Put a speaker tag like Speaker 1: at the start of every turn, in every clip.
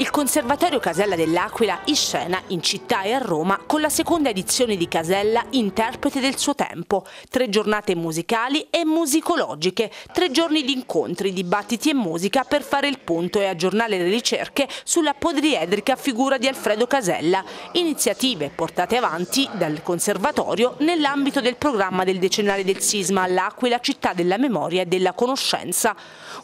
Speaker 1: Il Conservatorio Casella dell'Aquila in scena in città e a Roma con la seconda edizione di Casella Interprete del suo tempo. Tre giornate musicali e musicologiche, tre giorni di incontri, dibattiti e musica per fare il punto e aggiornare le ricerche sulla podriedrica figura di Alfredo Casella. Iniziative portate avanti dal Conservatorio nell'ambito del programma del decennale del sisma all'Aquila, città della memoria e della conoscenza.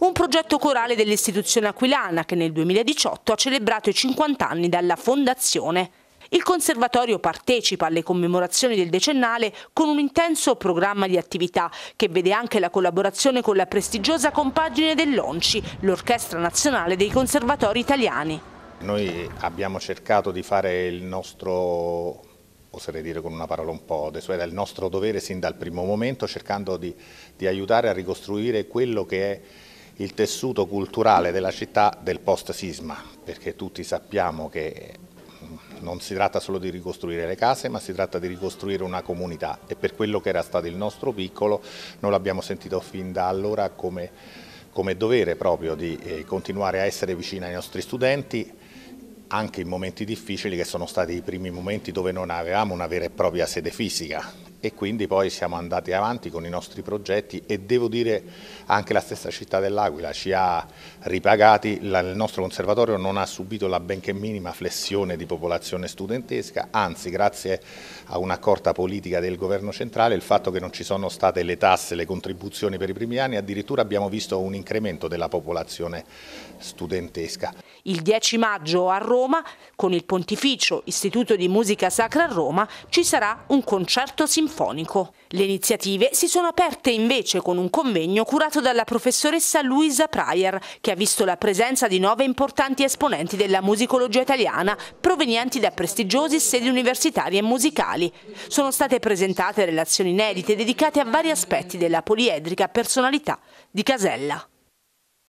Speaker 1: Un progetto corale dell'istituzione aquilana che nel 2018 ha celebrato i 50 anni dalla fondazione. Il Conservatorio partecipa alle commemorazioni del decennale con un intenso programma di attività che vede anche la collaborazione con la prestigiosa compagine dell'ONCI, l'Orchestra Nazionale dei Conservatori Italiani.
Speaker 2: Noi abbiamo cercato di fare il nostro oserei dire con una parola un po' desueta, il nostro dovere sin dal primo momento cercando di, di aiutare a ricostruire quello che è il tessuto culturale della città del post-sisma, perché tutti sappiamo che non si tratta solo di ricostruire le case, ma si tratta di ricostruire una comunità. E per quello che era stato il nostro piccolo noi l'abbiamo sentito fin da allora come, come dovere proprio di eh, continuare a essere vicini ai nostri studenti, anche in momenti difficili che sono stati i primi momenti dove non avevamo una vera e propria sede fisica e quindi poi siamo andati avanti con i nostri progetti e devo dire anche la stessa città dell'Aquila ci ha ripagati, il nostro conservatorio non ha subito la benché minima flessione di popolazione studentesca, anzi grazie a un'accorta politica del governo centrale il fatto che non ci sono state le tasse, le contribuzioni per i primi anni, addirittura abbiamo visto un incremento della popolazione studentesca.
Speaker 1: Il 10 maggio a Roma, con il Pontificio Istituto di Musica Sacra a Roma, ci sarà un concerto sinfonico. Le iniziative si sono aperte invece con un convegno curato dalla professoressa Luisa Pryor, che ha visto la presenza di nove importanti esponenti della musicologia italiana provenienti da prestigiosi sedi universitarie e musicali. Sono state presentate relazioni inedite dedicate a vari aspetti della poliedrica personalità di Casella.